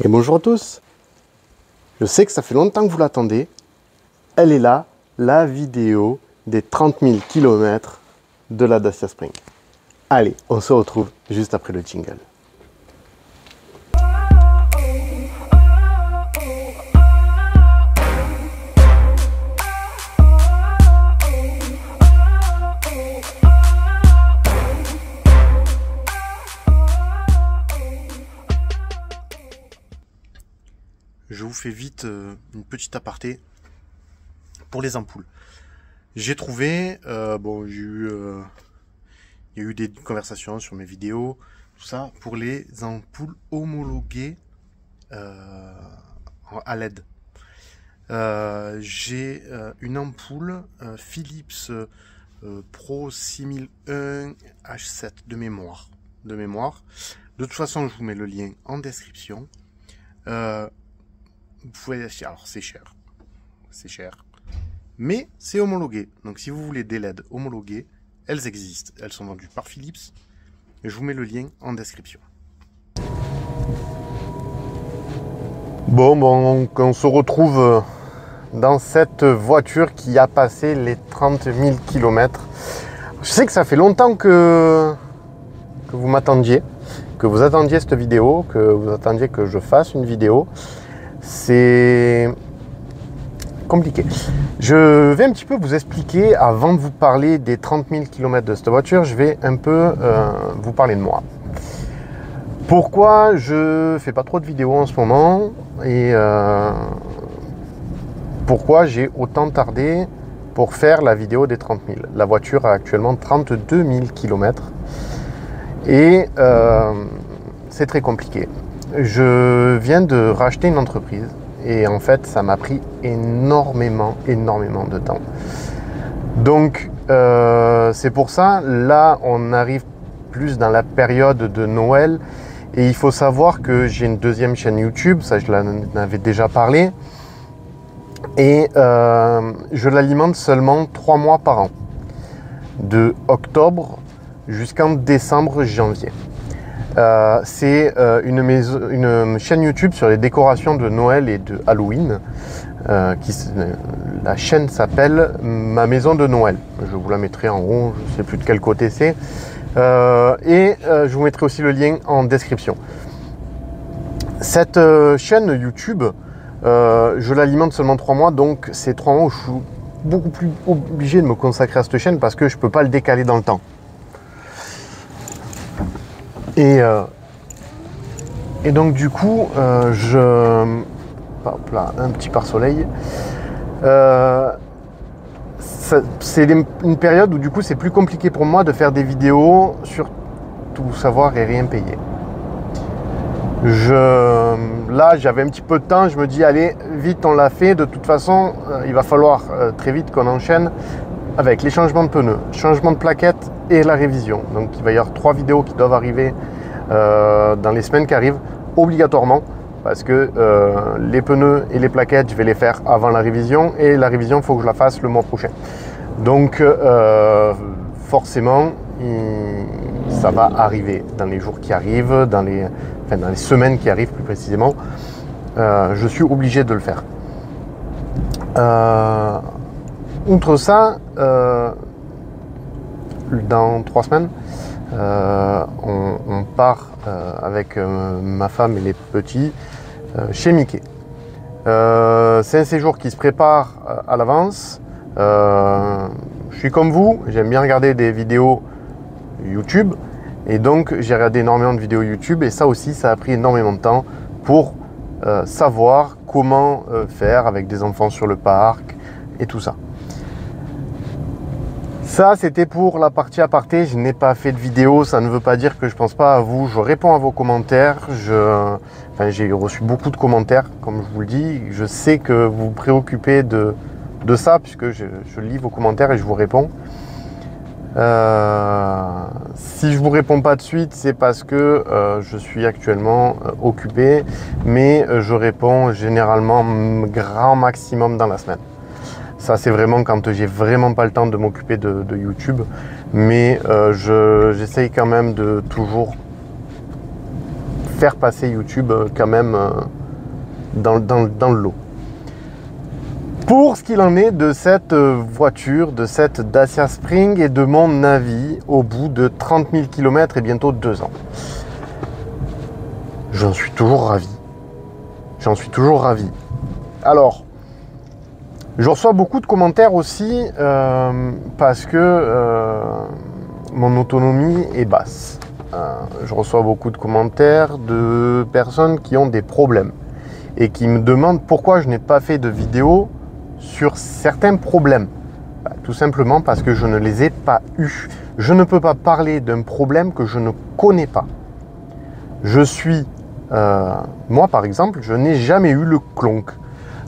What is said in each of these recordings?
Et bonjour à tous. Je sais que ça fait longtemps que vous l'attendez. Elle est là, la vidéo des 30 000 km de la Dacia Spring. Allez, on se retrouve juste après le jingle. Fais vite euh, une petite aparté pour les ampoules. J'ai trouvé, euh, bon, j'ai eu, euh, il y a eu des conversations sur mes vidéos, tout ça, pour les ampoules homologuées à LED. j'ai une ampoule Philips Pro 6001 H7 de mémoire. De mémoire. De toute façon, je vous mets le lien en description. Vous pouvez acheter. Alors, c'est cher. C'est cher. Mais c'est homologué. Donc, si vous voulez des LED homologués, elles existent. Elles sont vendues par Philips. je vous mets le lien en description. Bon, bon, on se retrouve dans cette voiture qui a passé les 30 000 km. Je sais que ça fait longtemps que, que vous m'attendiez, que vous attendiez cette vidéo, que vous attendiez que je fasse une vidéo c'est compliqué. Je vais un petit peu vous expliquer, avant de vous parler des 30 000 km de cette voiture, je vais un peu euh, vous parler de moi. Pourquoi je fais pas trop de vidéos en ce moment et euh, pourquoi j'ai autant tardé pour faire la vidéo des 30 000. La voiture a actuellement 32 000 km et euh, c'est très compliqué je viens de racheter une entreprise et en fait ça m'a pris énormément, énormément de temps. Donc euh, c'est pour ça, là on arrive plus dans la période de Noël et il faut savoir que j'ai une deuxième chaîne YouTube, ça je l'en déjà parlé, et euh, je l'alimente seulement trois mois par an, de octobre jusqu'en décembre, janvier. Euh, c'est euh, une, chaîne YouTube sur les décorations de Noël et de Halloween. Euh, la chaîne s'appelle Ma maison de Noël. Je vous la mettrai en haut, je ne sais plus de quel côté c'est. et je vous mettrai aussi le lien en description. Cette chaîne YouTube, je l'alimente seulement trois mois, donc c'est trois mois où je suis beaucoup plus obligé de me consacrer à cette chaîne parce que je ne peux pas le décaler dans le temps. Et, euh, et donc du coup, euh, je... Hop là, un petit pare-soleil. Euh, c'est une période où du coup c'est plus compliqué pour moi de faire des vidéos sur tout savoir et rien payer. Là, j'avais un petit peu de temps, je me dis, allez, vite, on l'a fait. De toute façon, il va falloir très vite qu'on enchaîne avec les changements de pneus, changement de plaquettes la révision. Donc il va y avoir trois vidéos qui doivent arriver euh, dans les semaines qui arrivent, obligatoirement, parce que euh, les pneus et les plaquettes, je vais les faire avant la révision, et la révision, faut que je la fasse le mois prochain. Donc euh, forcément, ça va arriver dans les jours qui arrivent, dans les, dans les semaines qui arrivent plus précisément. je suis obligé de le faire. outre ça, dans trois semaines, euh, on, part euh, avec euh, ma femme et les petits chez Mickey. c'est un séjour qui se prépare à l'avance. je suis comme vous, j'aime bien regarder des vidéos YouTube. Et donc j'ai regardé énormément de vidéos YouTube et ça aussi ça a pris énormément de temps pour savoir comment faire avec des enfants sur le parc et tout ça. Ça, c'était pour la partie aparté. Je n'ai pas fait de vidéo. Ça ne veut pas dire que je pense pas à vous. Je réponds à vos commentaires. j'ai reçu beaucoup de commentaires, comme je vous le dis. Je sais que vous vous préoccupez de, ça, puisque je, lis vos commentaires et je vous réponds. Euh, si je vous réponds pas de suite, c'est parce que euh, je suis actuellement euh, occupé, mais je réponds généralement grand maximum dans la semaine. Ça, c'est vraiment quand j'ai vraiment pas le temps de m'occuper de, YouTube. Mais euh, j'essaye quand même de toujours faire passer YouTube quand même dans, dans le lot. Pour ce qu'il en est de cette voiture, de cette Dacia Spring et de mon avis au bout de 30 000 km et bientôt deux ans. J'en suis toujours ravi. J'en suis toujours ravi. Alors, je reçois beaucoup de commentaires aussi euh, parce que euh, mon autonomie est basse. Euh, je reçois beaucoup de commentaires de personnes qui ont des problèmes et qui me demandent pourquoi je n'ai pas fait de vidéo sur certains problèmes. Bah, tout simplement parce que je ne les ai pas eus. Je ne peux pas parler d'un problème que je ne connais pas. Je suis, moi par exemple, je n'ai jamais eu le clonk.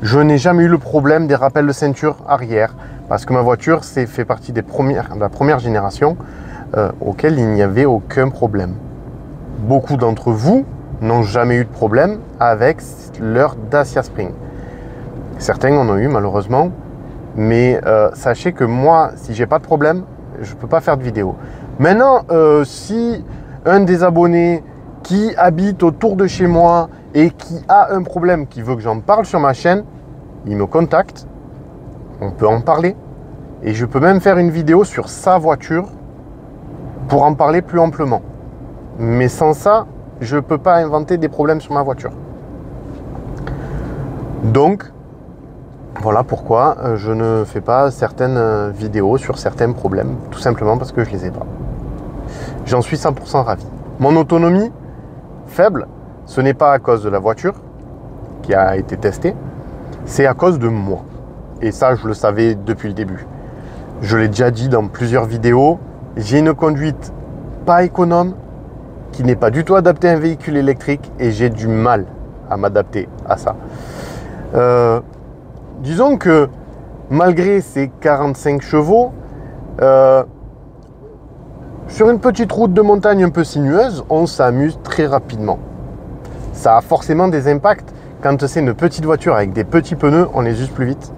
Je n'ai jamais eu le problème des rappels de ceinture arrière parce que ma voiture c'est fait partie des premières, de la première génération euh, auquel il n'y avait aucun problème. Beaucoup d'entre vous n'ont jamais eu de problème avec leur Dacia Spring. Certains en ont eu malheureusement, mais euh, sachez que moi, si j'ai pas de problème, je peux pas faire de vidéo. Maintenant, euh, si un des abonnés qui habite autour de chez moi et qui a un problème, qui veut que j'en parle sur ma chaîne, il me contacte, on peut en parler. Et je peux même faire une vidéo sur sa voiture pour en parler plus amplement. Mais sans ça, je ne peux pas inventer des problèmes sur ma voiture. Donc, voilà pourquoi euh, je ne fais pas certaines euh, vidéos sur certains problèmes, tout simplement parce que je les ai pas. J'en suis 100% ravi. Mon autonomie, faible, ce n'est pas à cause de la voiture qui a été testée, c'est à cause de moi. Et ça, je le savais depuis le début. Je l'ai déjà dit dans plusieurs vidéos, j'ai une conduite pas économe, qui n'est pas du tout adaptée à un véhicule électrique, et j'ai du mal à m'adapter à ça. Euh, disons que malgré ces 45 chevaux, euh, sur une petite route de montagne un peu sinueuse, on s'amuse très rapidement. Ça a forcément des impacts. Quand c'est une petite voiture avec des petits pneus, on les use plus vite.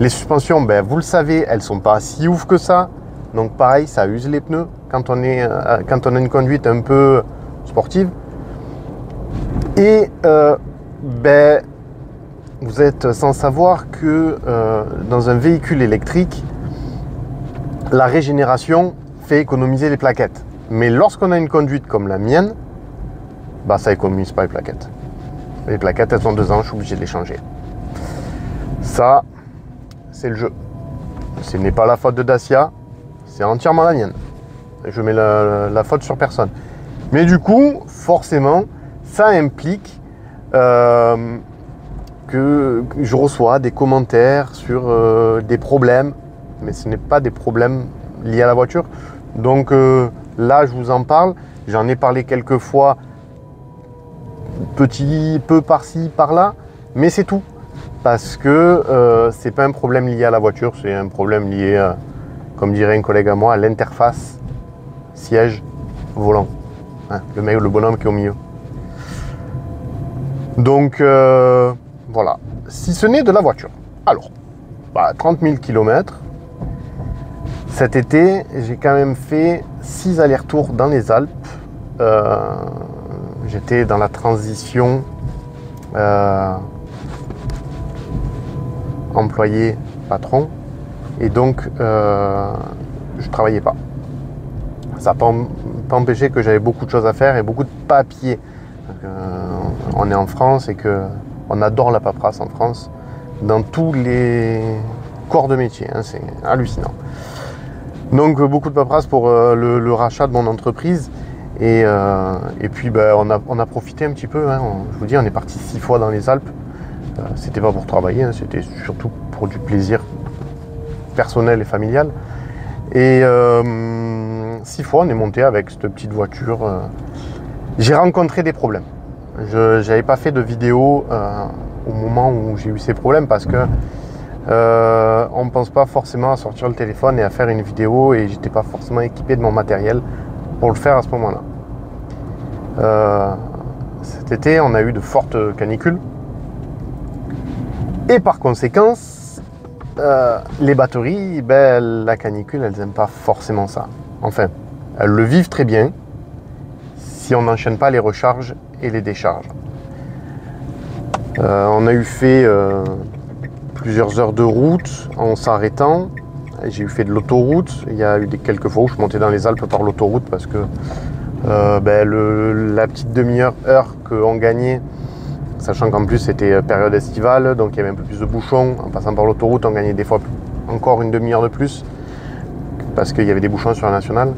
Les suspensions, ben, vous le savez, elles sont pas si ouf que ça. Donc pareil, ça use les pneus quand on, est, euh, quand on a une conduite un peu sportive. Et euh, ben, vous êtes sans savoir que euh, dans un véhicule électrique, la régénération, économiser les plaquettes. Mais lorsqu'on a une conduite comme la mienne, bah ça économise pas les plaquettes. Les plaquettes, elles ont deux ans, je suis obligé de les changer. Ça, c'est le jeu. Ce n'est pas la faute de Dacia, c'est entièrement la mienne. Je mets la, faute sur personne. Mais du coup, forcément, ça implique euh, que, je reçois des commentaires sur euh, des problèmes, mais ce n'est pas des problèmes liés à la voiture, donc euh, là, je vous en parle. J'en ai parlé quelques fois, petit peu par-ci, par-là, mais c'est tout. Parce que euh, c'est pas un problème lié à la voiture, c'est un problème lié, euh, comme dirait un collègue à moi, à l'interface siège volant. Hein, le mec, le bonhomme qui est au milieu. Donc voilà. Si ce n'est de la voiture. Alors, 30 000 km, cet été, j'ai quand même fait 6 allers-retours dans les Alpes. Euh, j'étais dans la transition euh, employé-patron. Et donc, euh, je ne travaillais pas. Ça n'a pas, empêché que j'avais beaucoup de choses à faire et beaucoup de papiers. on est en France et que on adore la paperasse en France dans tous les corps de métier. Hein, c'est hallucinant. Donc euh, beaucoup de paperasse pour euh, le, rachat de mon entreprise. Et, euh, puis ben, on, a, profité un petit peu. Hein. je vous dis, on est parti six fois dans les Alpes. c'était pas pour travailler, hein. c'était surtout pour du plaisir personnel et familial. Et six fois, on est monté avec cette petite voiture. j'ai rencontré des problèmes. Je n'avais pas fait de vidéo au moment où j'ai eu ces problèmes parce que euh, on ne pense pas forcément à sortir le téléphone et à faire une vidéo et j'étais pas forcément équipé de mon matériel pour le faire à ce moment-là. Euh, cet été, on a eu de fortes canicules et par conséquent, euh, les batteries, ben, la canicule, elles n'aiment pas forcément ça. Enfin, elles le vivent très bien si on n'enchaîne pas les recharges et les décharges. Euh, on a eu fait euh, plusieurs heures de route en s'arrêtant. J'ai eu fait de l'autoroute. Il y a eu quelques fois où je montais dans les Alpes par l'autoroute parce que euh, ben, la petite demi-heure, heure, qu'on gagnait, sachant qu'en plus c'était période estivale, donc il y avait un peu plus de bouchons. En passant par l'autoroute, on gagnait des fois encore une demi-heure de plus parce qu'il y avait des bouchons sur la nationale.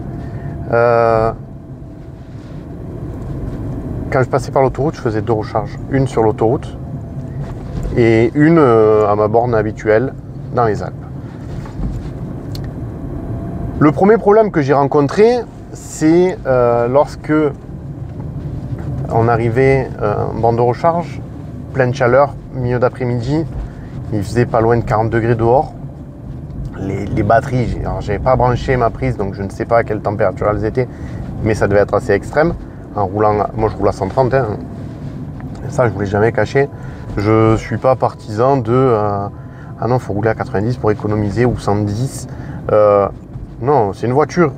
quand je passais par l'autoroute, je faisais deux recharges. Une sur l'autoroute et une euh, à ma borne habituelle dans les Alpes. Le premier problème que j'ai rencontré, c'est euh, lorsque on arrivait euh, en borne de recharge, pleine chaleur, milieu d'après-midi, il faisait pas loin de 40 degrés dehors. Les, batteries, alors j'avais pas branché ma prise, donc je ne sais pas à quelle température elles étaient, mais ça devait être assez extrême. En roulant, moi je roule à 130, hein. ça je voulais jamais cacher. Je suis pas partisan de euh, ah non, faut rouler à 90 pour économiser ou 110. Euh, non, c'est une voiture.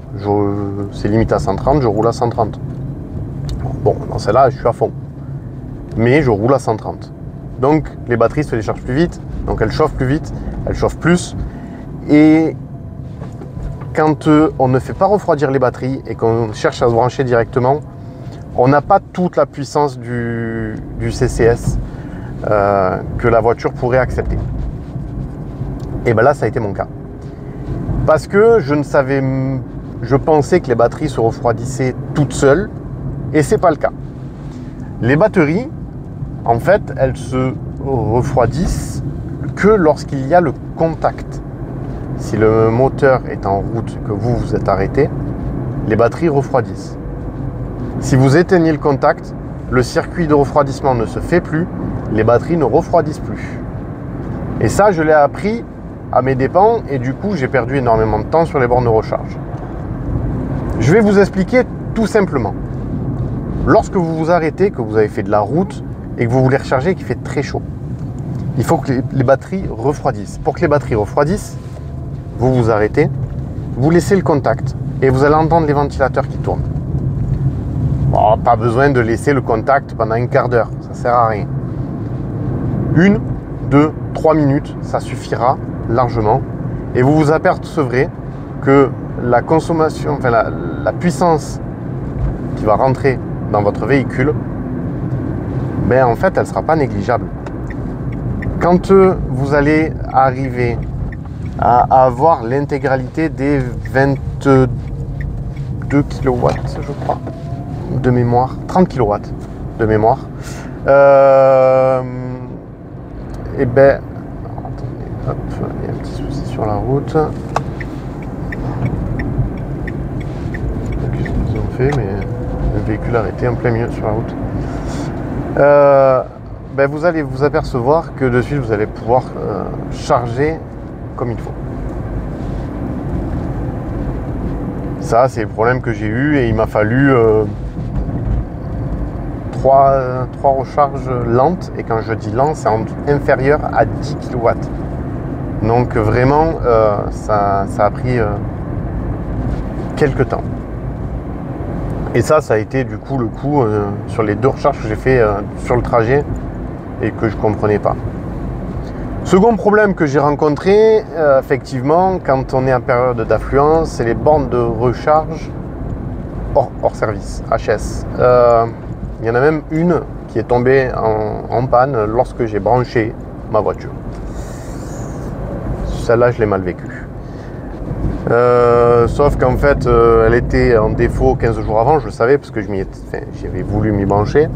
C'est limité à 130, je roule à 130. Bon, dans celle-là, je suis à fond. Mais je roule à 130. Donc les batteries se déchargent plus vite, donc elles chauffent plus vite, elles chauffent plus. Et quand euh, on ne fait pas refroidir les batteries et qu'on cherche à se brancher directement, on n'a pas toute la puissance du CCS. Euh, que la voiture pourrait accepter. Et bien là, ça a été mon cas. Parce que je ne savais, je pensais que les batteries se refroidissaient toutes seules, et c'est pas le cas. Les batteries, en fait, elles se refroidissent que lorsqu'il y a le contact. Si le moteur est en route, que vous vous êtes arrêté, les batteries refroidissent. Si vous éteignez le contact, le circuit de refroidissement ne se fait plus les batteries ne refroidissent plus. Et ça, je l'ai appris à mes dépens et du coup, j'ai perdu énormément de temps sur les bornes de recharge. Je vais vous expliquer tout simplement. Lorsque vous vous arrêtez, que vous avez fait de la route et que vous voulez recharger et qu'il fait très chaud, il faut que les, batteries refroidissent. Pour que les batteries refroidissent, vous vous arrêtez, vous laissez le contact et vous allez entendre les ventilateurs qui tournent. pas besoin de laisser le contact pendant un quart d'heure, ça sert à rien. Une, deux, trois minutes, ça suffira largement. Et vous vous apercevrez que la consommation, enfin la, puissance qui va rentrer dans votre véhicule, ben en fait, elle ne sera pas négligeable. Quand euh, vous allez arriver à avoir l'intégralité des 22 kW, je crois, de mémoire, 30 kW de mémoire, euh, et eh ben, il y a un petit souci sur la route. Qu'est-ce qu'ils ont fait Mais le véhicule arrêté en plein milieu sur la route. Euh, ben vous allez vous apercevoir que de suite vous allez pouvoir euh, charger comme il faut. Ça, c'est le problème que j'ai eu et il m'a fallu euh, trois, recharges lentes. Et quand je dis lent, c'est inférieur à 10 kW. Donc vraiment, euh, ça, a pris euh, quelques temps. Et ça, ça a été du coup le coup euh, sur les deux recharges que j'ai fait sur le trajet et que je ne comprenais pas. Second problème que j'ai rencontré, effectivement, quand on est en période d'affluence, c'est les bornes de recharge hors, hors service, HS. Il y en a même une qui est tombée en, panne lorsque j'ai branché ma voiture. Celle-là, je l'ai mal vécue. Euh, sauf qu'en fait, euh, elle était en défaut 15 jours avant, je le savais parce que j'avais voulu m'y brancher.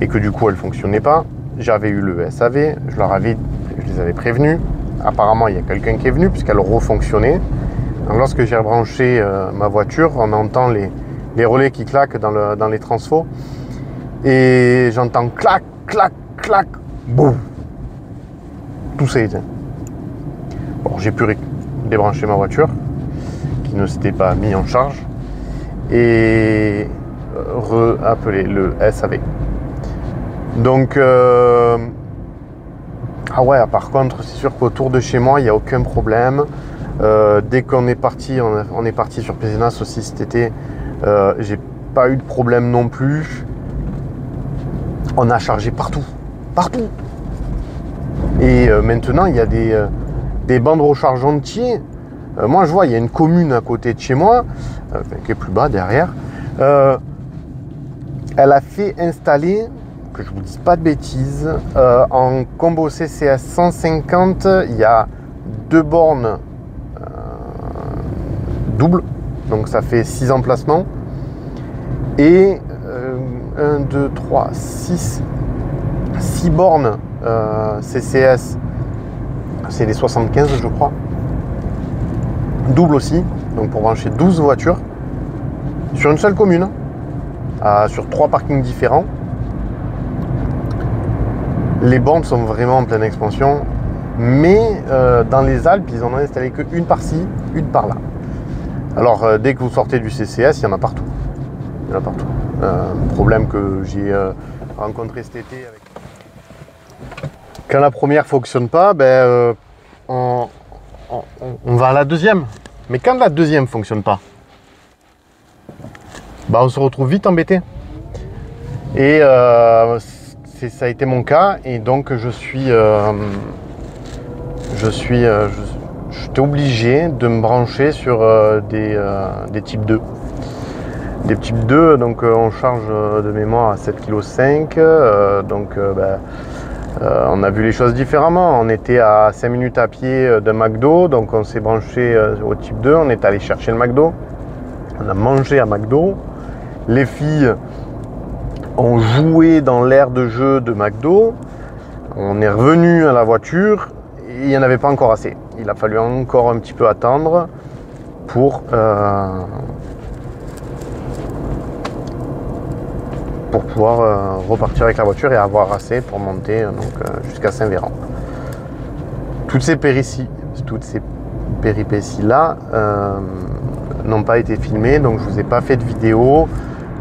Et que du coup, elle ne fonctionnait pas. J'avais eu le SAV, je leur avais, je les avais prévenus. Apparemment, il y a quelqu'un qui est venu puisqu'elle refonctionnait. lorsque j'ai rebranché euh, ma voiture, on entend les, relais qui claquent dans, les transfos. Et j'entends clac, clac, clac, boum. Éteint. Bon, j'ai pu débrancher ma voiture qui ne s'était pas mis en charge et euh, re-appeler le SAV. Donc, euh, ah ouais, par contre, c'est sûr qu'autour de chez moi, il n'y a aucun problème. Euh, dès qu'on est parti, on, est parti sur Pézenas aussi cet été, j'ai pas eu de problème non plus. On a chargé partout. Partout. Et euh, maintenant, il y a des, euh, des bandes recharge entiers. Euh, moi, je vois, il y a une commune à côté de chez moi, qui est plus bas derrière. elle a fait installer, que je vous dise pas de bêtises, en combo CCS 150, il y a deux bornes doubles, donc ça fait 6 emplacements. Et 1, 2, 3, 6, 6 bornes euh, CCS, c'est les 75 je crois. Double aussi, donc pour brancher 12 voitures sur une seule commune, sur trois parkings différents. Les bornes sont vraiment en pleine expansion, mais euh, dans les Alpes, ils en ont installé qu'une par-ci, une par-là. Alors euh, dès que vous sortez du CCS, il y en a partout. Il y en a partout. problème que j'ai rencontré cet été avec quand la première fonctionne pas, ben, euh, on, va à la deuxième. Mais quand la deuxième fonctionne pas, ben, on se retrouve vite embêté. Et euh, ça a été mon cas. Et donc je suis, euh, je suis, obligé de me brancher sur des, des types 2 des types 2, donc on charge de mémoire à 7,5 kg. donc ben, euh, on a vu les choses différemment. On était à 5 minutes à pied euh, d'un McDo, donc on s'est branché euh, au type 2, on est allé chercher le McDo. On a mangé à McDo. Les filles ont joué dans l'air de jeu de McDo. On est revenu à la voiture et il n'y en avait pas encore assez. Il a fallu encore un petit peu attendre pour pour pouvoir euh, repartir avec la voiture et avoir assez pour monter euh, euh, jusqu'à Saint-Véran. Toutes ces péripéties, toutes ces péripéties-là n'ont pas été filmées, donc je ne vous ai pas fait de vidéo.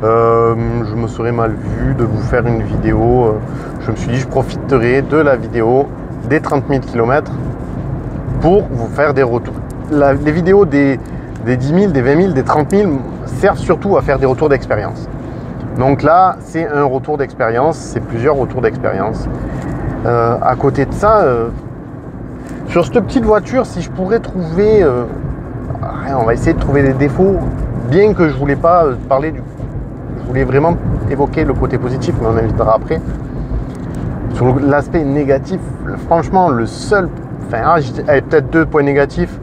je me serais mal vu de vous faire une vidéo. je me suis dit, je profiterai de la vidéo des 30 000 km pour vous faire des retours. les vidéos des, des 10 000, des 20 000, des 30 000 servent surtout à faire des retours d'expérience. Donc là, c'est un retour d'expérience, c'est plusieurs retours d'expérience. Euh, à côté de ça, euh, sur cette petite voiture, si je pourrais trouver, euh, on va essayer de trouver des défauts, bien que je voulais pas parler du, je voulais vraiment évoquer le côté positif, mais on invitera après. Sur l'aspect négatif, franchement, le seul, enfin, ah, peut-être deux points négatifs,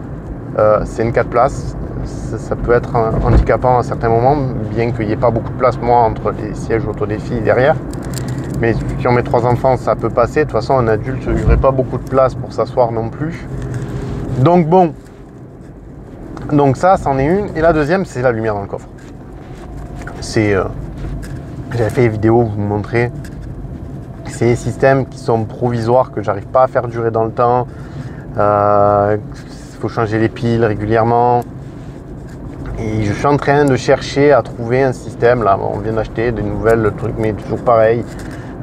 c'est une 4 places ça, peut être handicapant à certains moments, bien qu'il n'y ait pas beaucoup de place, moi, entre les sièges auto des filles derrière. Mais si on met trois enfants, ça peut passer. De toute façon, un adulte, il n'y aurait pas beaucoup de place pour s'asseoir non plus. Donc bon, donc ça, c'en est une. Et la deuxième, c'est la lumière dans le coffre. C'est, euh, j'avais fait des vidéos vous montrer. C'est des systèmes qui sont provisoires que j'arrive pas à faire durer dans le temps. Il euh, faut changer les piles régulièrement. Et je suis en train de chercher à trouver un système. Là, on vient d'acheter des nouvelles trucs, mais toujours pareil,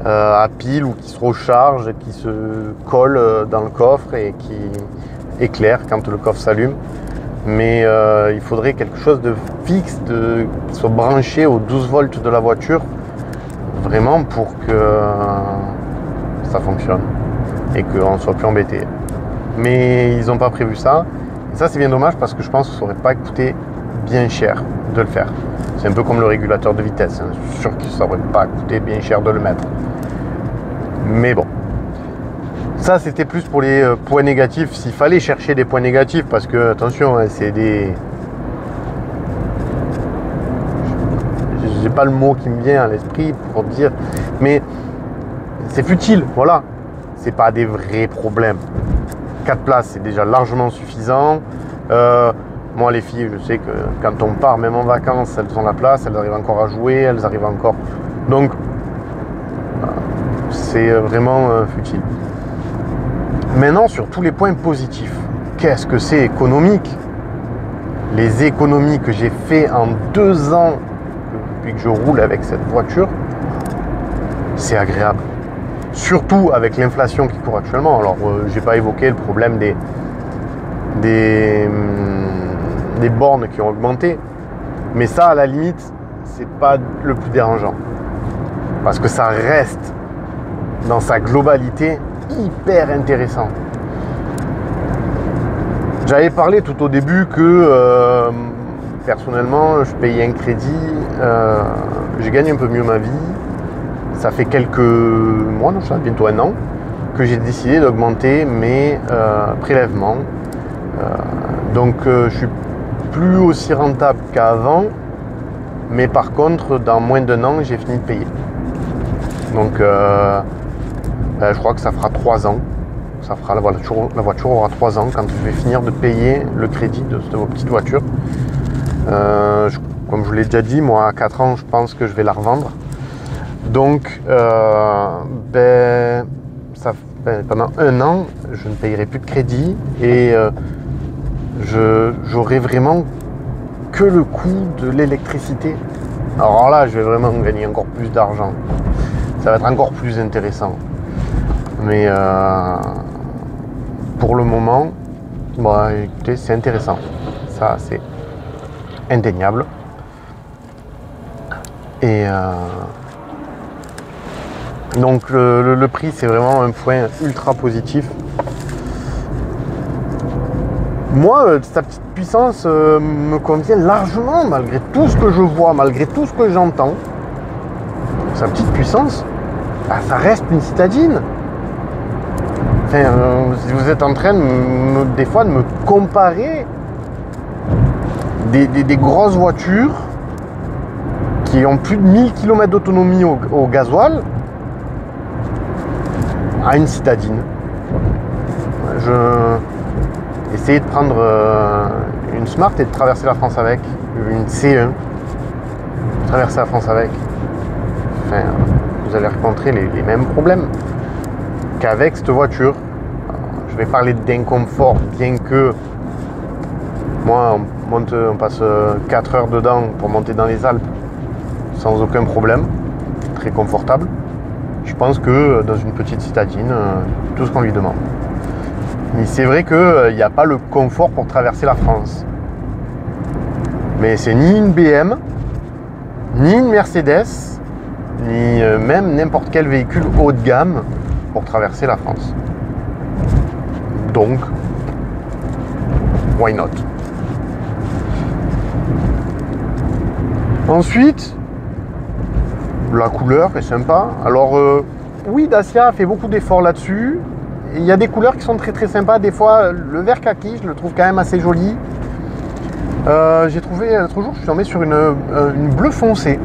euh, à pile ou qui se recharge, qui se colle euh, dans le coffre et qui éclaire quand le coffre s'allume. Mais euh, il faudrait quelque chose de fixe, de, qui soit branché aux 12 volts de la voiture, vraiment pour que ça fonctionne et qu'on ne soit plus embêté. Mais ils n'ont pas prévu ça. Et ça, c'est bien dommage parce que je pense que ça n'aurait pas coûté bien cher de le faire. C'est un peu comme le régulateur de vitesse. Hein. Je suis sûr que ça aurait pas coûté bien cher de le mettre. Mais bon. Ça, c'était plus pour les euh, points négatifs. S'il fallait chercher des points négatifs, parce que, attention, hein, c'est des. J'ai pas le mot qui me vient à l'esprit pour dire. Mais c'est futile, voilà. C'est pas des vrais problèmes. 4 places, c'est déjà largement suffisant. Euh, moi, les filles, je sais que quand on part, même en vacances, elles ont la place, elles arrivent encore à jouer, elles arrivent encore. Donc, c'est vraiment euh, futile. Maintenant, sur tous les points positifs, qu'est-ce que c'est économique? Les économies que j'ai fait en deux ans depuis que je roule avec cette voiture, c'est agréable. Surtout avec l'inflation qui court actuellement. Alors, euh, j'ai pas évoqué le problème des, des, hum, des bornes qui ont augmenté. Mais ça, à la limite, c'est pas le plus dérangeant. Parce que ça reste dans sa globalité hyper intéressant. J'avais parlé tout au début que euh, personnellement je payais un crédit, euh, j'ai gagné un peu mieux ma vie. Ça fait quelques mois, non, ça fait bientôt un an, que j'ai décidé d'augmenter mes euh, prélèvements. donc je suis plus aussi rentable qu'avant, mais par contre dans moins d'un an j'ai fini de payer. Donc ben, je crois que ça fera trois ans. Ça fera la voiture, la voiture aura trois ans quand je vais finir de payer le crédit de cette petite voiture. Euh, comme je vous l'ai déjà dit, moi à 4 ans, je pense que je vais la revendre. Donc, euh, ben, ça, ben, pendant un an, je ne payerai plus de crédit et euh, j'aurai vraiment que le coût de l'électricité. Alors là, je vais vraiment gagner encore plus d'argent. Ça va être encore plus intéressant. Mais euh, pour le moment, bah, c'est intéressant. Ça, c'est indéniable. Et euh, donc le, prix, c'est vraiment un point ultra positif. Moi, euh, sa petite puissance me convient largement, malgré tout ce que je vois, malgré tout ce que j'entends. Sa petite puissance, bah, ça reste une citadine. Euh, si vous êtes en train des fois de me comparer des, grosses voitures qui ont plus de 1000 km d'autonomie au, gasoil à une citadine. Je essayais de prendre euh, une Smart et de traverser la France avec, une C1, traverser la France avec. Vous allez rencontrer les mêmes problèmes qu'avec cette voiture. je vais parler d'inconfort, bien que moi, on, on passe 4 heures dedans pour monter dans les Alpes sans aucun problème, très confortable. Je pense que dans une petite citadine, euh, tout ce qu'on lui demande. C'est vrai qu'il euh, n'y a pas le confort pour traverser la France. Mais c'est ni une BM, ni une Mercedes, ni euh, même n'importe quel véhicule haut de gamme pour traverser la France. Donc, why not? Ensuite, la couleur est sympa. Alors, euh, oui, Dacia a fait beaucoup d'efforts là-dessus. Il y a des couleurs qui sont très très sympas. Des fois, le vert kaki, je le trouve quand même assez joli. Euh, j'ai trouvé l'autre jour, je suis tombé sur une, euh, bleue foncée.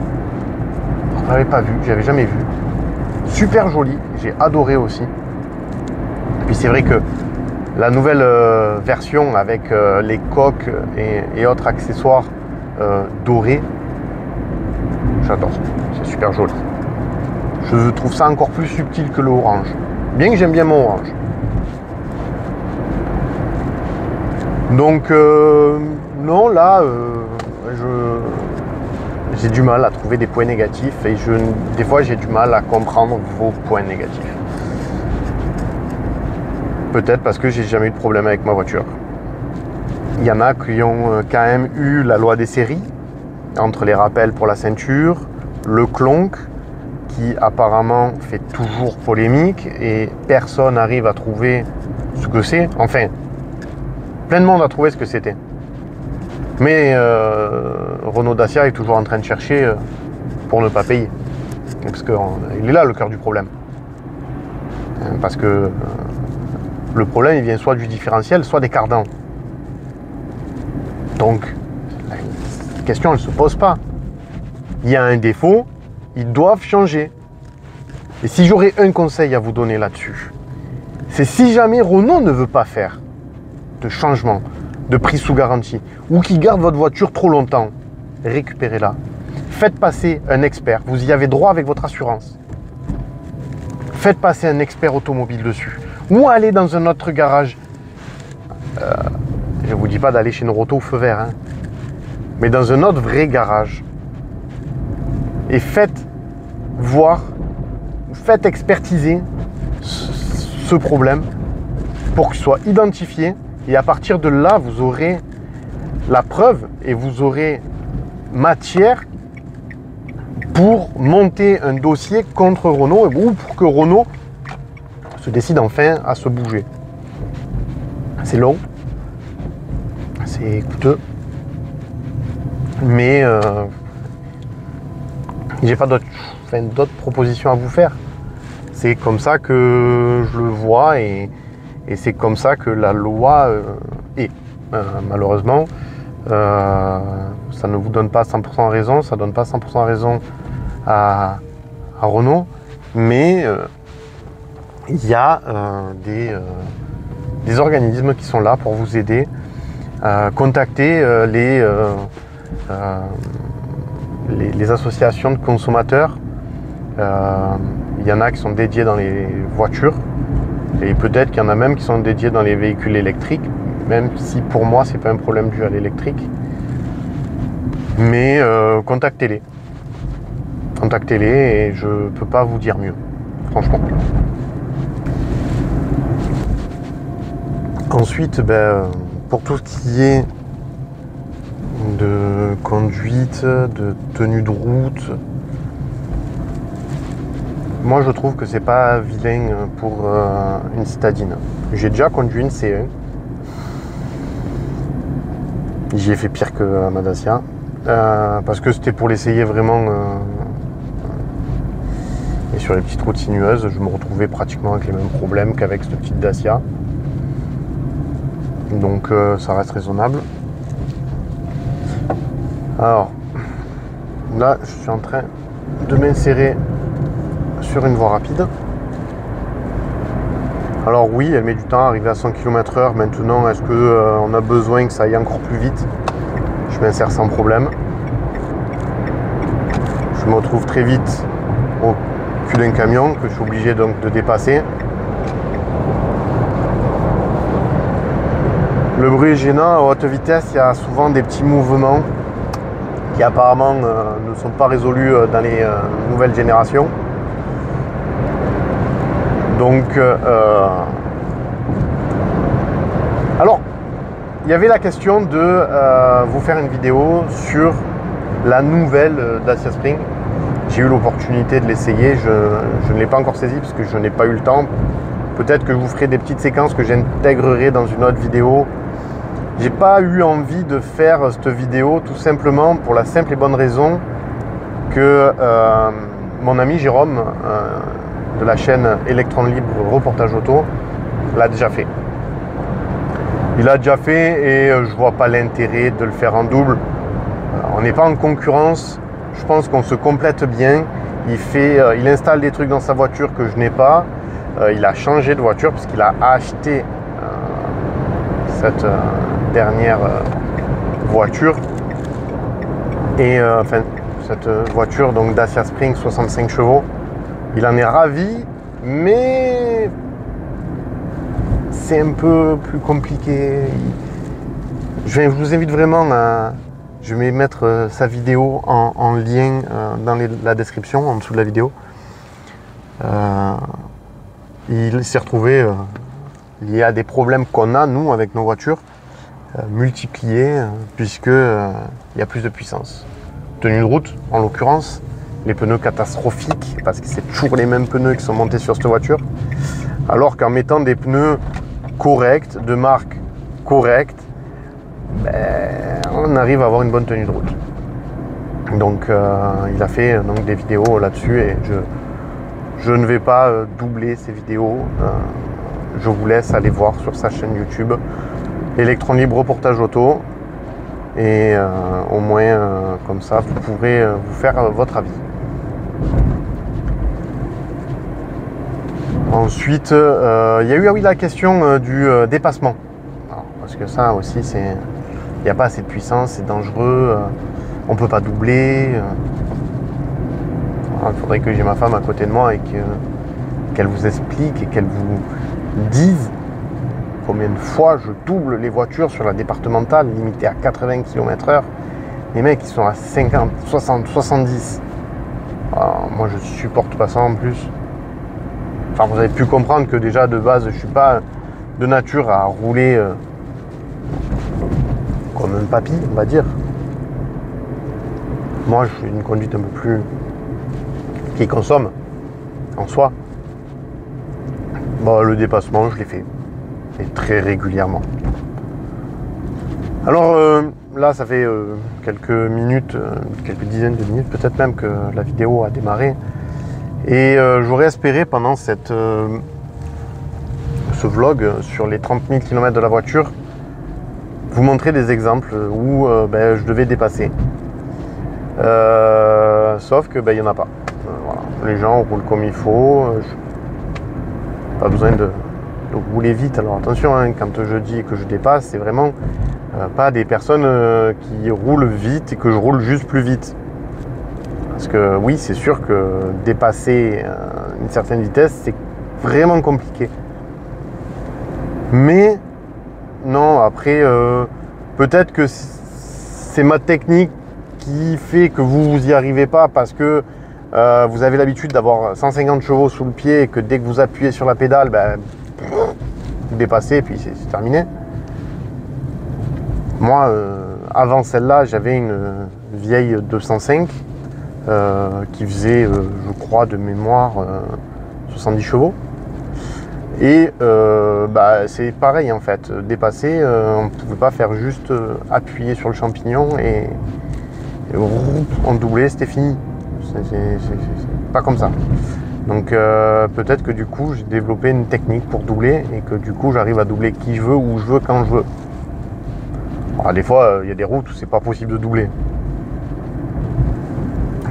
Je n'avais pas vu, j'avais jamais vu super joli, j'ai adoré aussi. Et puis c'est vrai que la nouvelle euh, version avec euh, les coques et, autres accessoires euh, dorés, j'adore, c'est super joli. Je trouve ça encore plus subtil que le orange, bien que j'aime bien mon orange. Donc non, là, je, j'ai du mal à trouver des points négatifs et je, des fois j'ai du mal à comprendre vos points négatifs. Peut-être parce que j'ai jamais eu de problème avec ma voiture. Il y en a qui ont euh, quand même eu la loi des séries entre les rappels pour la ceinture, le clonk apparemment fait toujours polémique et personne n'arrive à trouver ce que c'est. Enfin, plein de monde a trouvé ce que c'était. Mais euh, Renault Dacia est toujours en train de chercher euh, pour ne pas payer. Parce qu'il est là le cœur du problème. Euh, parce que le problème il vient soit du différentiel, soit des cardans. Donc, la question elle ne se pose pas. Il y a un défaut, ils doivent changer. Et si j'aurais un conseil à vous donner là-dessus, c'est si jamais Renault ne veut pas faire de changement, de prix sous garantie ou qui garde votre voiture trop longtemps, récupérez-la. Faites passer un expert. Vous y avez droit avec votre assurance. Faites passer un expert automobile dessus. Ou allez dans un autre garage. Euh, je ne vous dis pas d'aller chez Noroto au feu vert, hein. mais dans un autre vrai garage. Et faites voir, faites expertiser ce problème pour qu'il soit identifié et à partir de là, vous aurez la preuve et vous aurez matière pour monter un dossier contre Renault ou pour que Renault se décide enfin à se bouger. C'est long, c'est coûteux, mais euh, j'ai pas d'autres propositions à vous faire. C'est comme ça que je le vois et, c'est comme ça que la loi euh, est. Euh, malheureusement, euh, ça ne vous donne pas 100% raison, ça ne donne pas 100% raison à, Renault, mais il y a des, organismes qui sont là pour vous aider. contacter les, les, associations de consommateurs. Il y en a qui sont dédiés dans les voitures. Et peut-être qu'il y en a même qui sont dédiés dans les véhicules électriques, même si pour moi c'est pas un problème dû à l'électrique. Mais euh, contactez-les. Contactez-les et je peux pas vous dire mieux, franchement. Ensuite, ben, pour tout ce qui est de conduite, de tenue de route, moi, je trouve que c'est pas vilain pour euh, une citadine. J'ai déjà conduit une C1. J'y ai fait pire que ma Dacia. Euh, parce que c'était pour l'essayer vraiment. Euh, et sur les petites routes sinueuses, je me retrouvais pratiquement avec les mêmes problèmes qu'avec cette petite Dacia. Donc ça reste raisonnable. Alors, là, je suis en train de m'insérer sur une voie rapide. Alors oui, elle met du temps à arriver à 100 km/h. Maintenant, est-ce qu'on euh, a besoin que ça aille encore plus vite? Je m'insère sans problème. Je me retrouve très vite au cul d'un camion que je suis obligé donc de dépasser. Le bruit est gênant. À haute vitesse, il y a souvent des petits mouvements qui apparemment euh, ne sont pas résolus euh, dans les nouvelles générations. Donc, euh, euh, alors, il y avait la question de euh, vous faire une vidéo sur la nouvelle Dacia Spring. J'ai eu l'opportunité de l'essayer, je, ne l'ai pas encore saisi parce que je n'ai pas eu le temps. Peut-être que je vous ferai des petites séquences que j'intégrerai dans une autre vidéo. J'ai pas eu envie de faire cette vidéo tout simplement pour la simple et bonne raison que mon ami Jérôme, de la chaîne Electron Libre Reportage Auto l'a déjà fait. Il l'a déjà fait et euh, je vois pas l'intérêt de le faire en double. Euh, on n'est pas en concurrence. Je pense qu'on se complète bien. Il, euh, installe des trucs dans sa voiture que je n'ai pas. il a changé de voiture puisqu'il a acheté cette dernière voiture. Et enfin, cette voiture donc Dacia Spring 65 chevaux. Il en est ravi, mais c'est un peu plus compliqué. Je, vous invite vraiment à. Je vais mettre euh, sa vidéo en, lien euh, dans la description, en dessous de la vidéo. Euh, il s'est retrouvé lié à des problèmes qu'on a, nous, avec nos voitures, multipliés, puisqu'il y a plus de puissance. Tenue de route, en l'occurrence, les pneus catastrophiques, parce que c'est toujours les mêmes pneus qui sont montés sur cette voiture. Alors qu'en mettant des pneus corrects, de marque correcte, ben, on arrive à avoir une bonne tenue de route. Donc euh, il a fait donc, des vidéos là-dessus et je, ne vais pas euh, doubler ces vidéos. Euh, je vous laisse aller voir sur sa chaîne YouTube Electron Libre Reportage Auto. Et au moins comme ça, vous pourrez vous faire votre avis. Ensuite, euh, il y a eu ah oui, la question euh, du euh, dépassement. parce que ça aussi, c'est. Il n'y a pas assez de puissance, c'est dangereux, on ne peut pas doubler. il faudrait que j'ai ma femme à côté de moi et qu'elle vous explique et qu'elle vous dise combien de fois je double les voitures sur la départementale limitée à 80 km/h. Les mecs, ils sont à 50, 60, 70. moi, je supporte pas ça en plus. Enfin, vous avez pu comprendre que déjà de base, je suis pas de nature à rouler euh, comme un papy, on va dire. Moi, je suis une conduite un peu plus qui consomme en soi. Bon, le dépassement, je l'ai fait. Et très régulièrement. Alors euh, là, ça fait euh, quelques minutes, quelques dizaines de minutes peut-être même que la vidéo a démarré. Et j'aurais espéré pendant cette, ce vlog sur les 30 000 km de la voiture vous montrer des exemples où ben, je devais dépasser. sauf que ben, il n'y en a pas. Les gens roulent comme il faut. Pas besoin de, rouler vite. Alors attention, hein, quand je dis que je dépasse, c'est vraiment euh, pas des personnes euh, qui roulent vite et que je roule juste plus vite. Parce que oui, c'est sûr que dépasser euh, une certaine vitesse, c'est vraiment compliqué. Mais non, après, peut-être que c'est ma technique qui fait que vous vous y arrivez pas parce que vous avez l'habitude d'avoir 150 chevaux sous le pied et que dès que vous appuyez sur la pédale, ben, vous dépassez et puis c'est terminé. Moi, euh, avant celle-là, j'avais une vieille 205 euh, qui faisait, euh, je crois, de mémoire 70 chevaux. Et bah, c'est pareil en fait, dépasser, on ne pouvait pas faire juste appuyer sur le champignon et, en doubler, c'était fini. C'est pas comme ça. Donc peut-être que du coup j'ai développé une technique pour doubler et que du coup j'arrive à doubler qui je veux, où je veux, quand je veux. Ah, des fois, euh, il y a des routes où c'est pas possible de doubler.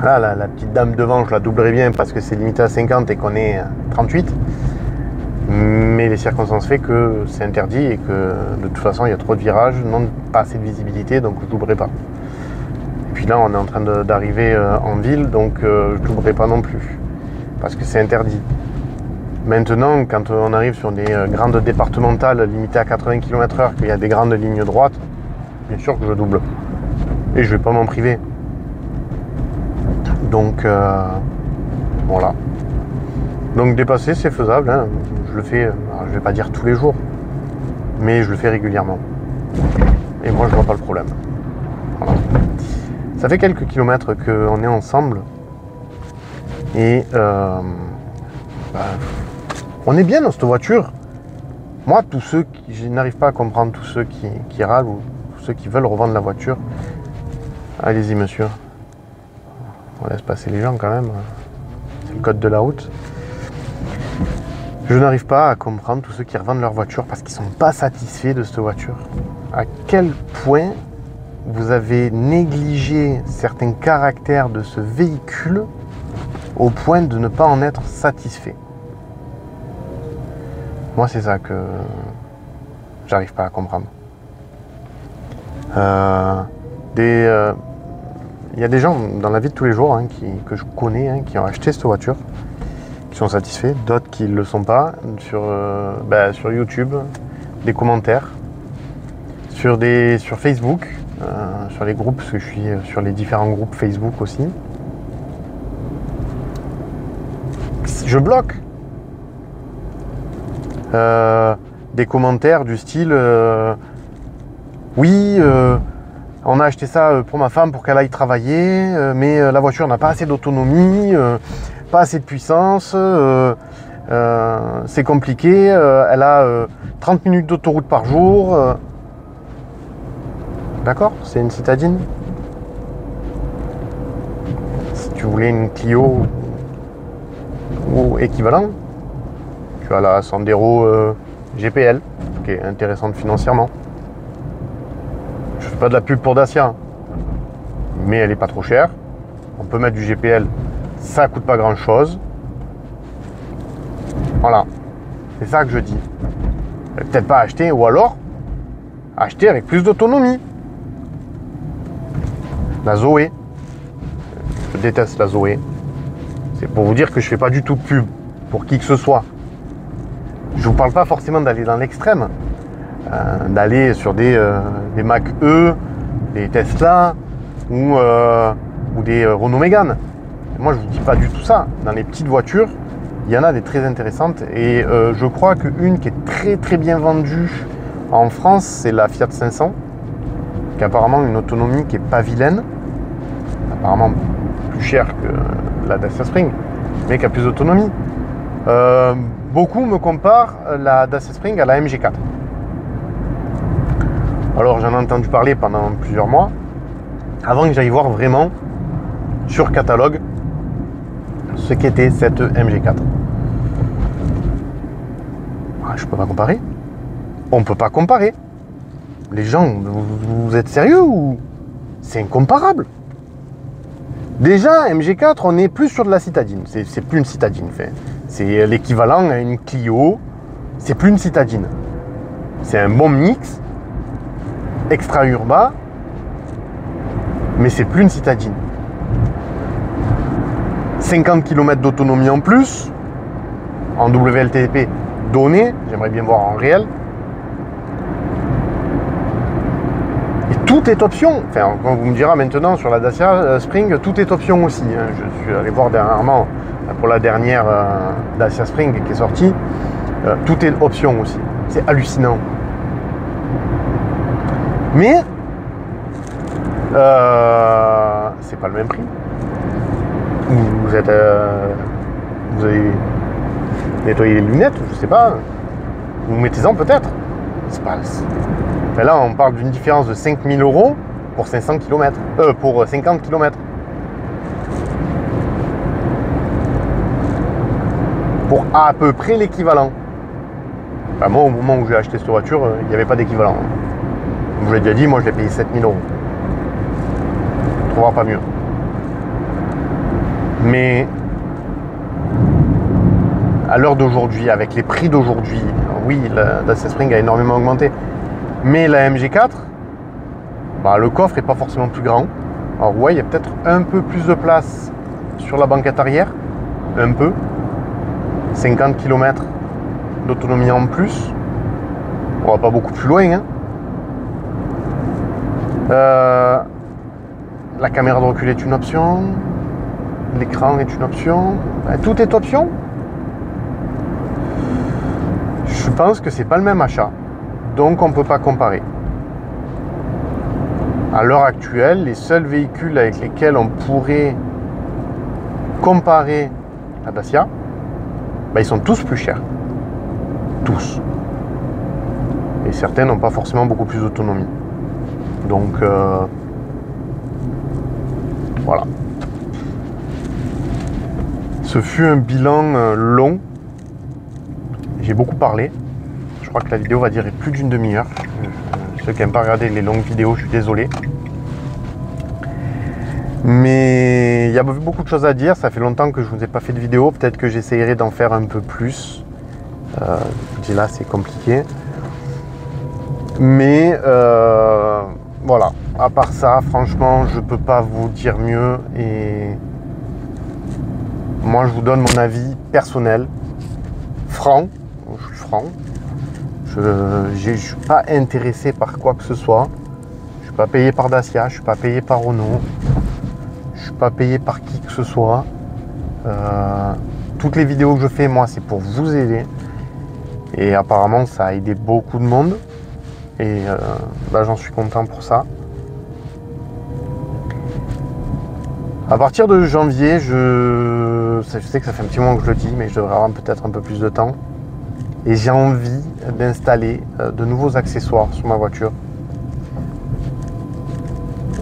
Là, la, petite dame devant, je la doublerai bien parce que c'est limité à 50 et qu'on est 38. Mais les circonstances fait que c'est interdit et que de toute façon, il y a trop de virages, non pas assez de visibilité, donc je doublerai pas. Et puis là, on est en train d'arriver euh, en ville, donc euh, je doublerai pas non plus parce que c'est interdit. Maintenant, quand on arrive sur des grandes départementales limitées à 80 km/h, qu'il y a des grandes lignes droites, bien sûr que je double. Et je vais pas m'en priver. Donc euh, voilà. Donc dépasser c'est faisable. Hein. Je le fais, je vais pas dire tous les jours, mais je le fais régulièrement. Et moi je vois pas le problème. Ça fait quelques kilomètres qu'on est ensemble. Et euh, bah, on est bien dans cette voiture. Moi, tous ceux qui. Je n'arrive pas à comprendre tous ceux qui, qui râlent ou ceux qui veulent revendre la voiture, allez-y monsieur. On laisse passer les gens quand même. C'est le code de la route. Je n'arrive pas à comprendre tous ceux qui revendent leur voiture parce qu'ils ne sont pas satisfaits de cette voiture. À quel point vous avez négligé certains caractères de ce véhicule au point de ne pas en être satisfait? Moi, c'est ça que j'arrive pas à comprendre. Euh, euh, il y a des gens dans la vie de tous les jours hein, que je connais hein, qui ont acheté cette voiture, qui sont satisfaits, d'autres qui ne le sont pas, sur, euh, bah, sur YouTube, des commentaires, sur, des, sur Facebook, sur les groupes, parce que je suis sur les différents groupes Facebook aussi. Je bloque. des commentaires du style oui, euh, on a acheté ça euh, pour ma femme pour qu'elle aille travailler, euh, mais la voiture n'a pas assez d'autonomie, pas assez de puissance, c'est compliqué, elle a 30 minutes d'autoroute par jour. D'accord? C'est une citadine? Si tu voulais une Clio ou équivalent, tu as la Sandero GPL, qui est intéressante financièrement pas de la pub pour Dacia, mais elle est pas trop chère. On peut mettre du GPL, ça coûte pas grand chose. Voilà, c'est ça que je dis. Peut-être pas acheter, ou alors acheter avec plus d'autonomie. La Zoé, je déteste la Zoé. C'est pour vous dire que je fais pas du tout pub pour qui que ce soit. Je vous parle pas forcément d'aller dans l'extrême. Euh, d'aller sur des, euh, des, Mac E, des Tesla ou, euh, des Renault Mégane. Moi, je vous dis pas du tout ça. Dans les petites voitures, il y en a des très intéressantes et je crois qu'une qui est très très bien vendue en France, c'est la Fiat 500, qui a apparemment une autonomie qui est pas vilaine, apparemment plus chère que la Dacia Spring, mais qui a plus d'autonomie. Beaucoup me comparent la Dacia Spring à la MG4. Alors j'en ai entendu parler pendant plusieurs mois, avant que j'aille voir vraiment sur catalogue ce qu'était cette MG4. Ah, je peux pas comparer. On peut pas comparer. Les gens, vous, êtes sérieux ou? C'est incomparable Déjà, MG4, on est plus sur de la citadine. C'est plus une citadine. C'est l'équivalent à une Clio. C'est plus une citadine. C'est un bon mix extra-urbain, mais c'est plus une citadine. 50 km d'autonomie en plus, en WLTP donné, j'aimerais bien voir en réel. Et tout est option. Enfin, quand vous me direz maintenant sur la Dacia euh, Spring, tout est option aussi. Hein. Je suis allé voir dernièrement euh, pour la dernière euh, Dacia Spring qui est sortie. tout est option aussi. C'est hallucinant. Mais euh, c'est pas le même prix. Vous êtes, euh, vous avez nettoyé les lunettes, je sais pas. Vous mettez-en peut-être. C'est pas. Mais là, on parle d'une différence de 5000 euros pour 500 km. Euh, pour 50 km. Pour à peu près l'équivalent. moi, au moment où j'ai acheté cette voiture, euh, il n'y avait pas d'équivalent. Je vous l'ai déjà dit, moi je l'ai payé 7000 euros. Trouvera pas mieux. Mais à l'heure d'aujourd'hui, avec les prix d'aujourd'hui, oui, la Dacia Spring a énormément augmenté. Mais la MG4, bah, le coffre n'est pas forcément plus grand. Alors ouais, il y a peut-être un peu plus de place sur la banquette arrière. Un peu. 50 km d'autonomie en plus. On va pas beaucoup plus loin. Hein. Euh, la caméra de recul est une option. L'écran est une option. Ben, tout est option. Je pense que c'est pas le même achat. Donc on ne peut pas comparer. À l'heure actuelle, les seuls véhicules avec lesquels on pourrait comparer la Dacia, ben, ils sont tous plus chers. Tous. Et certains n'ont pas forcément beaucoup plus d'autonomie. Donc euh, voilà. Ce fut un bilan euh, long. J'ai beaucoup parlé. Je crois que la vidéo va durer plus d'une demi-heure. Euh, ceux qui n'aiment pas regarder les longues vidéos, je suis désolé. Mais il y a beaucoup de choses à dire. Ça fait longtemps que je ne vous ai pas fait de vidéo. Peut-être que j'essayerai d'en faire un peu plus. Euh, là, c'est compliqué. Mais voilà, à part ça, franchement, je peux pas vous dire mieux. Et moi, je vous donne mon avis personnel, franc. Je suis franc. Je ne suis pas intéressé par quoi que ce soit. Je suis pas payé par Dacia, je suis pas payé par Renault. Je suis pas payé par qui que ce soit. Euh, toutes les vidéos que je fais, moi, c'est pour vous aider. Et apparemment, ça a aidé beaucoup de monde. Et euh, bah, j'en suis content pour ça. À partir de janvier, je... sais que ça fait un petit moment que je le dis, mais je devrais avoir peut-être un peu plus de temps. Et j'ai envie d'installer euh, de nouveaux accessoires sur ma voiture.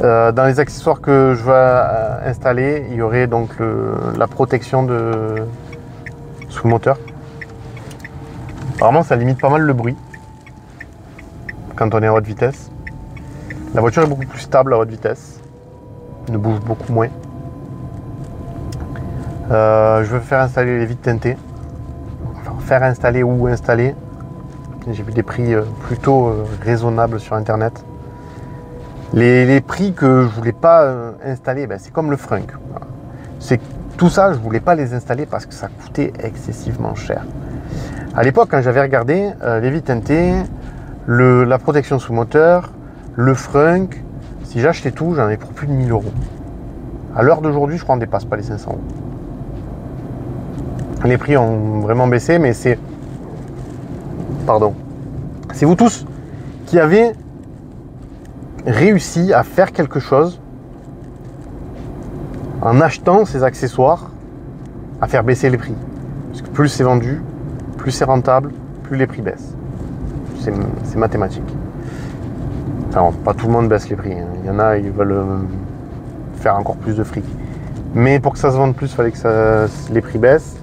Euh, dans les accessoires que je vais installer, il y aurait donc la protection de sous moteur. Apparemment, ça limite pas mal le bruit quand on est à haute vitesse. La voiture est beaucoup plus stable à haute vitesse, ne bouge beaucoup moins. Euh, je veux faire installer les vitres teintées. faire installer ou installer. J'ai vu des prix euh, plutôt euh, raisonnables sur internet. Les, prix que je voulais pas installer, ben, c'est comme le frunk. C'est tout ça, je voulais pas les installer parce que ça coûtait excessivement cher. À l'époque, quand j'avais regardé les vitres teintées, la protection sous moteur, le frunk. Si j'achetais tout, j'en ai pour plus de 1000 euros. À l'heure d'aujourd'hui, je crois qu'on dépasse pas les 500 euros. Les prix ont vraiment baissé, mais c'est. Pardon. C'est vous tous qui avez réussi à faire quelque chose en achetant ces accessoires à faire baisser les prix. Parce que plus c'est vendu, plus c'est rentable, plus les prix baissent. C'est mathématique. Pas tout le monde baisse les prix. Hein. Il y en a, ils veulent euh, faire encore plus de fric. Mais pour que ça se vende plus, il fallait que les prix baissent.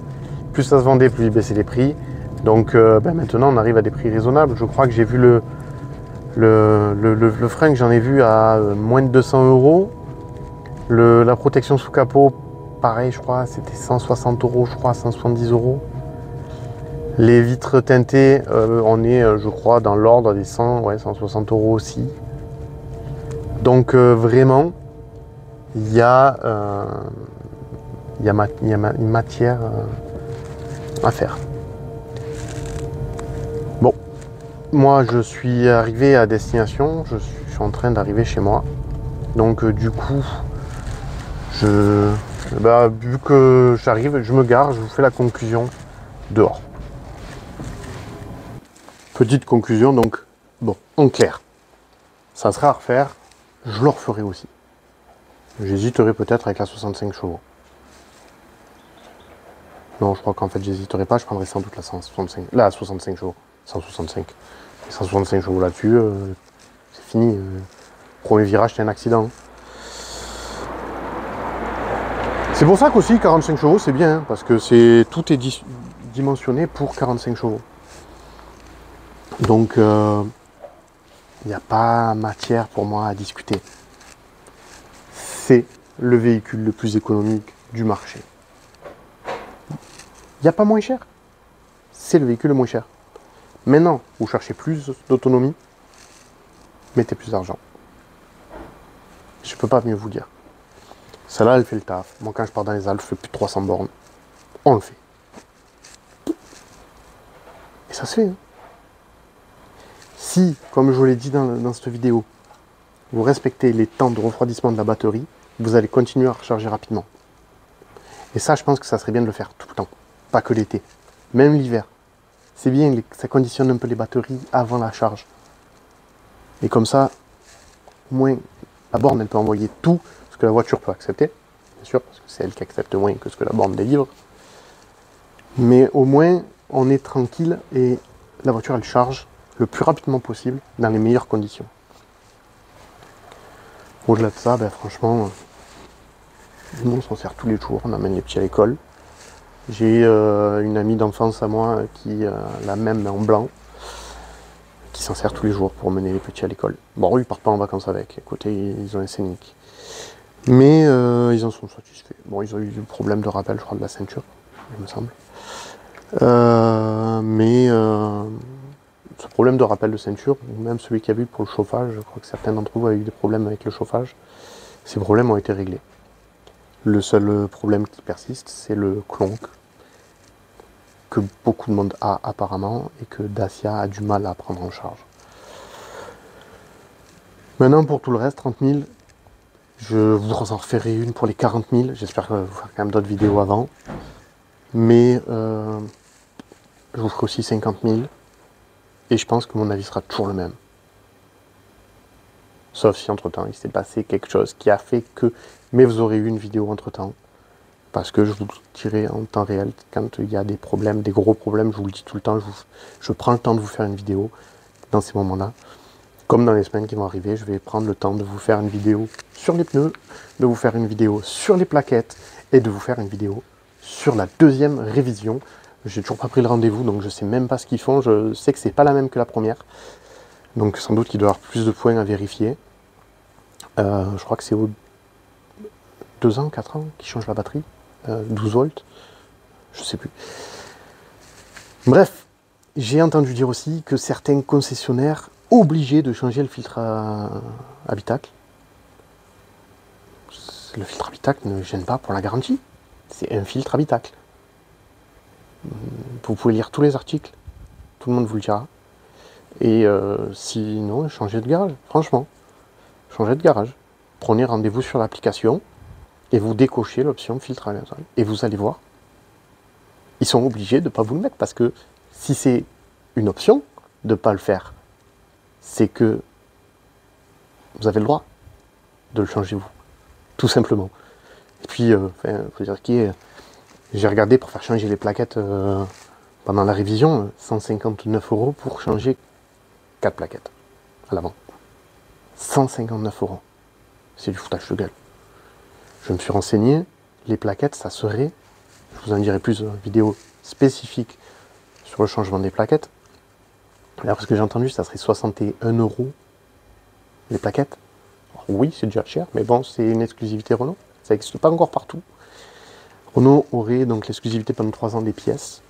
Plus ça se vendait, plus ils baissaient les prix. Donc euh, ben, maintenant, on arrive à des prix raisonnables. Je crois que j'ai vu le, le, le, frein que j'en ai vu à euh, moins de 200 euros. la protection sous capot, pareil, je crois, c'était 160 euros, je crois, 170 euros. Les vitres teintées, euh, on est, je crois, dans l'ordre des 100, ouais, 160 euros aussi. Donc vraiment, il y a, une matière à faire. Bon, moi je suis arrivé à destination, je suis, en train d'arriver chez moi. Donc euh, du coup, je, bah, vu que j'arrive, je me gare, je vous fais la conclusion dehors. Petite conclusion donc, bon, en clair, ça sera à refaire, je le referai aussi. J'hésiterai peut-être avec la 65 chevaux. Non, je crois qu'en fait, j'hésiterai pas. Je prendrai sans doute la 165, la 65 chevaux. 165. 165 chevaux là-dessus, euh, c'est fini. Euh. premier virage, c'est un accident. C'est pour ça qu'aussi 45 chevaux, c'est bien, hein, parce que c'est tout est dimensionné pour 45 chevaux. Donc, il euh, n'y a pas matière pour moi à discuter. C'est le véhicule le plus économique du marché. Il n'y a pas moins cher. C'est le véhicule le moins cher. Maintenant, vous cherchez plus d'autonomie, mettez plus d'argent. Je ne peux pas mieux vous dire. Celle-là, elle fait le taf. Moi, quand je pars dans les Alpes, je fais plus de 300 bornes. On le fait. Et ça se fait. Hein. Si, comme je vous l'ai dit dans, cette vidéo, vous respectez les temps de refroidissement de la batterie, vous allez continuer à recharger rapidement. Et ça, je pense que ça serait bien de le faire tout le temps pas que l'été, même l'hiver. C'est bien, ça conditionne un peu les batteries avant la charge. Et comme ça, au moins, la borne, elle peut envoyer tout ce que la voiture peut accepter, bien sûr, parce que c'est elle qui accepte moins que ce que la borne délivre. Mais au moins, on est tranquille et la voiture, elle charge le plus rapidement possible dans les meilleures conditions. Au-delà de ça, ben, franchement, nous, on s'en sert tous les jours, on amène les petits à l'école. J'ai euh, une amie d'enfance à moi qui a la même en blanc, qui s'en sert tous les jours pour mener les petits à l'école. Bon, ils partent pas en vacances avec, écoutez, ils ont un scénic. Mais euh, ils en sont satisfaits. Bon, ils ont eu du problème de rappel, je crois, de la ceinture, il me semble. Euh, mais ce problème de rappel de ceinture, même celui qui a vu pour le chauffage, je crois que certains d'entre vous ont eu des problèmes avec le chauffage, ces problèmes ont été réglés. Le seul problème qui persiste, c'est le clonk, que beaucoup de monde a apparemment, et que Dacia a du mal à prendre en charge. Maintenant, pour tout le reste, 30 000, je vous en referai une pour les 40 000. J'espère que vous faire quand même d'autres vidéos avant. Mais euh, je vous ferai aussi 50 000. Et je pense que mon avis sera toujours le même. Sauf si entre-temps il s'est passé quelque chose qui a fait que... Mais vous aurez eu une vidéo entre-temps. Parce que je vous dirai en temps réel quand il y a des problèmes, des gros problèmes, je vous le dis tout le temps, je, prends le temps de vous faire une vidéo dans ces moments-là. Comme dans les semaines qui vont arriver, je vais prendre le temps de vous faire une vidéo sur les pneus, de vous faire une vidéo sur les plaquettes et de vous faire une vidéo sur la deuxième révision. J'ai toujours pas pris le rendez-vous, donc je sais même pas ce qu'ils font. Je sais que c'est pas la même que la première. Donc sans doute qu'il doit y avoir plus de points à vérifier. Euh, je crois que c'est au 2 ans, 4 ans qui change la batterie. 12 euh, volts. Je sais plus. Bref, j'ai entendu dire aussi que certains concessionnaires obligés de changer le filtre habitacle. Le filtre habitacle ne gêne pas pour la garantie. C'est un filtre habitacle. Vous pouvez lire tous les articles. Tout le monde vous le dira. Et euh, sinon, changez de garage, franchement. Changez de garage. Prenez rendez-vous sur l'application et vous décochez l'option filtre à. Et vous allez voir, ils sont obligés de ne pas vous le mettre parce que si c'est une option de ne pas le faire, c'est que vous avez le droit de le changer vous, tout simplement. Et puis, euh, faut dire qu'il J'ai regardé pour faire changer les plaquettes euh, pendant la révision, 159 euros pour changer 4 plaquettes à l'avant. 159 euros. C'est du foutage de gueule. Je me suis renseigné, les plaquettes, ça serait, je vous en dirai plus une vidéo spécifique sur le changement des plaquettes. D'après ce que j'ai entendu, ça serait 61 euros les plaquettes. oui, c'est déjà cher, mais bon, c'est une exclusivité Renault. Ça n'existe pas encore partout. Renault aurait donc l'exclusivité pendant 3 ans des pièces.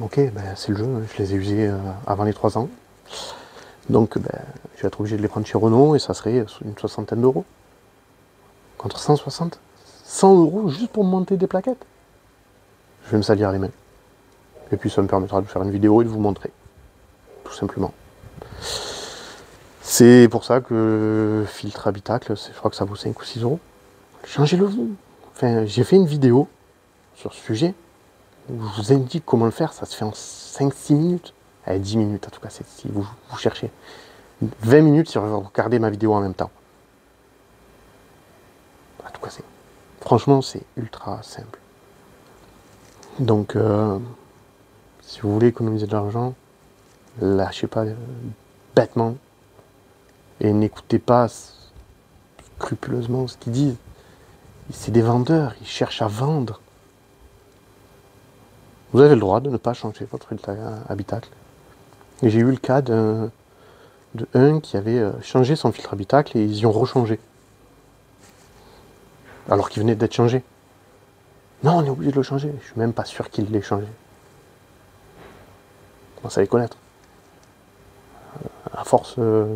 Ok, ben, c'est le jeu, hein. je les ai usés euh, avant les 3 ans. Donc ben, je vais être obligé de les prendre chez Renault et ça serait une soixantaine d'euros. Contre 160 100 euros juste pour monter des plaquettes? Je vais me salir les mains. Et puis ça me permettra de faire une vidéo et de vous montrer. Tout simplement. C'est pour ça que filtre habitacle, je crois que ça vaut 5 ou 6 euros. Changez-le vous. J'ai fait une vidéo sur ce sujet où je vous indique comment le faire. Ça se fait en 5-6 minutes. Allez, 10 minutes en tout cas, si vous, cherchez. 20 minutes si vous regardez ma vidéo en même temps. En tout cas. Franchement, c'est ultra simple. Donc, euh, si vous voulez économiser de l'argent, lâchez pas euh, bêtement et n'écoutez pas scrupuleusement ce qu'ils disent. C'est des vendeurs, ils cherchent à vendre. Vous avez le droit de ne pas changer votre habitacle. Et j'ai eu le cas d'un de un qui avait euh, changé son filtre habitacle et ils y ont rechangé. Alors qu'il venait d'être changé. Non, on est obligé de le changer. Je suis même pas sûr qu'il l'ait changé. Comment ça les connaître. À force, euh,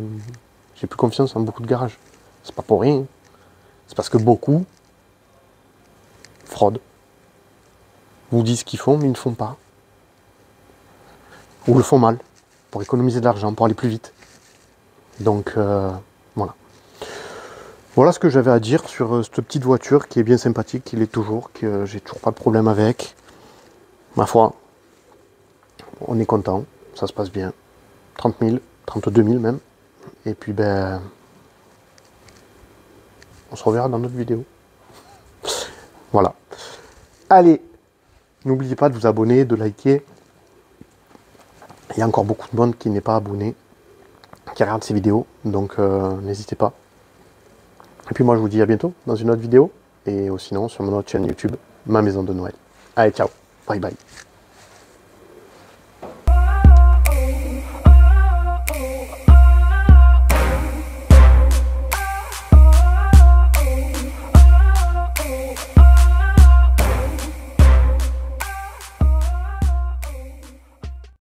j'ai plus confiance en beaucoup de garages. C'est pas pour rien. C'est parce que beaucoup fraudent. Vous disent ce qu'ils font, mais ils ne font pas. Ou le font mal, pour économiser de l'argent, pour aller plus vite. Donc euh, voilà. Voilà ce que j'avais à dire sur euh, cette petite voiture qui est bien sympathique, qui l'est toujours, que j'ai toujours pas de problème avec. Ma foi, on est content, ça se passe bien. 30 000, 32 000 même. Et puis ben, on se reverra dans notre vidéo. Voilà. Allez, n'oubliez pas de vous abonner, de liker. Il y a encore beaucoup de monde qui n'est pas abonné, qui regarde ces vidéos, donc euh, n'hésitez pas. Et puis moi je vous dis à bientôt dans une autre vidéo, et sinon sur mon autre chaîne YouTube, ma maison de Noël. Allez, ciao, bye bye.